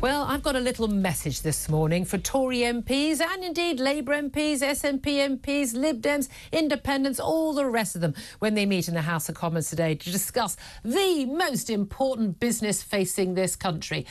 Well, I've got a little message this morning for Tory MPs and indeed Labour MPs, SNP MPs, Lib Dems, Independents, all the rest of them when they meet in the House of Commons today to discuss the most important business facing this country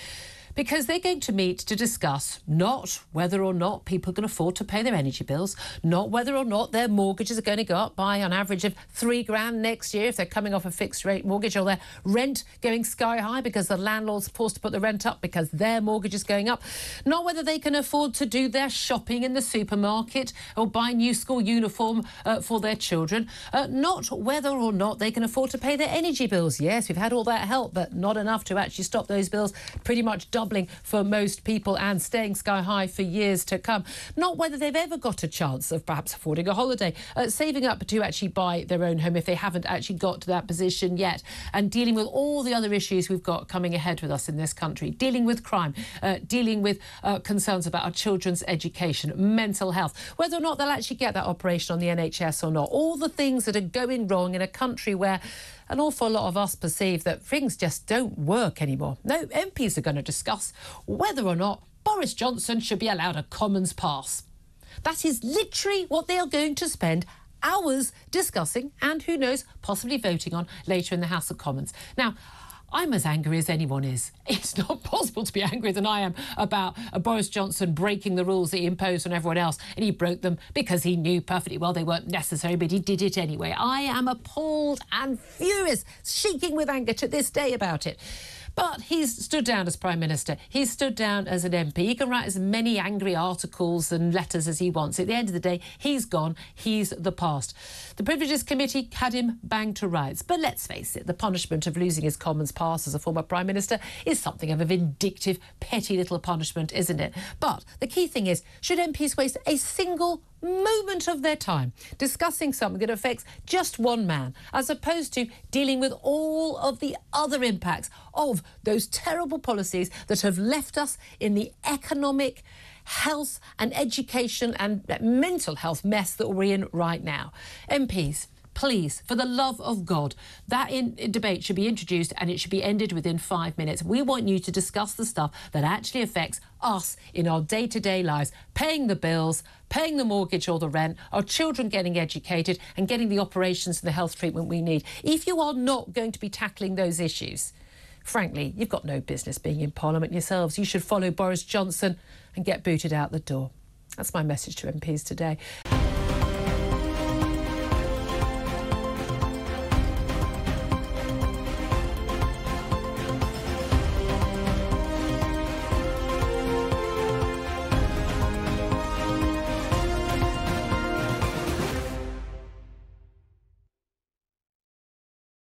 because they're going to meet to discuss not whether or not people can afford to pay their energy bills, not whether or not their mortgages are going to go up by an average of three grand next year if they're coming off a fixed rate mortgage, or their rent going sky high because the landlord's forced to put the rent up because their mortgage is going up, not whether they can afford to do their shopping in the supermarket or buy new school uniform uh, for their children, uh, not whether or not they can afford to pay their energy bills. Yes, we've had all that help, but not enough to actually stop those bills pretty much double doubling for most people and staying sky high for years to come. Not whether they've ever got a chance of perhaps affording a holiday, uh, saving up to actually buy their own home if they haven't actually got to that position yet, and dealing with all the other issues we've got coming ahead with us in this country, dealing with crime, uh, dealing with uh, concerns about our children's education, mental health, whether or not they'll actually get that operation on the NHS or not, all the things that are going wrong in a country where an awful lot of us perceive that things just don't work anymore. No, MPs are going to discuss whether or not Boris Johnson should be allowed a Commons pass. That is literally what they are going to spend hours discussing and who knows, possibly voting on later in the House of Commons. Now, I'm as angry as anyone is. It's not possible to be angrier than I am about Boris Johnson breaking the rules that he imposed on everyone else. And he broke them because he knew perfectly well they weren't necessary, but he did it anyway. I am appalled and furious, shaking with anger to this day about it. But he's stood down as Prime Minister. He's stood down as an MP. He can write as many angry articles and letters as he wants. At the end of the day, he's gone. He's the past. The Privileges Committee had him banged to rights. But let's face it, the punishment of losing his Commons pass as a former Prime Minister is something of a vindictive, petty little punishment, isn't it? But the key thing is, should MPs waste a single moment of their time discussing something that affects just one man, as opposed to dealing with all of the other impacts of those terrible policies that have left us in the economic, health and education and mental health mess that we're in right now. MPs, please, for the love of God, that in, in debate should be introduced and it should be ended within five minutes. We want you to discuss the stuff that actually affects us in our day to day lives, paying the bills, paying the mortgage or the rent, our children getting educated, and getting the operations and the health treatment we need. If you are not going to be tackling those issues, frankly, you've got no business being in Parliament yourselves. You should follow Boris Johnson and get booted out the door. That's my message to MPs today.